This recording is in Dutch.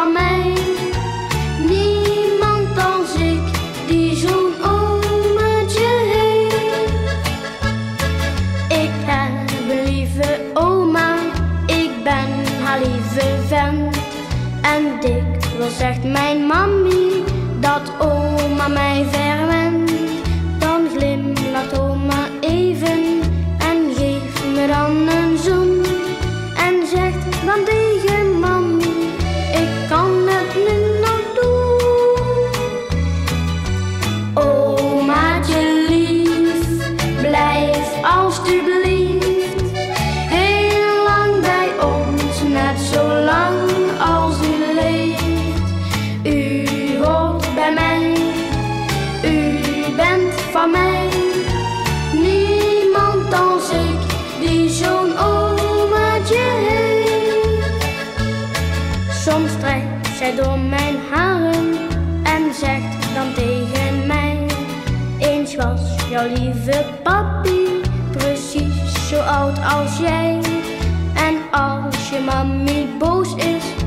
van mij. Niemand als ik die zo'n ommetje heet. Ik heb een lieve oma, ik ben haar lieve vent. En dik was echt mijn mamie. Alstublieft heel lang bij ons, net zo lang als u leeft. U hoort bij mij, u bent van mij. Niemand als ik die zo'n omaatje heeft. Soms trekt zij door mijn haren en zegt dan tegen mij: Eens was jouw lieve papi precies zo oud als jij. En als je mami boos is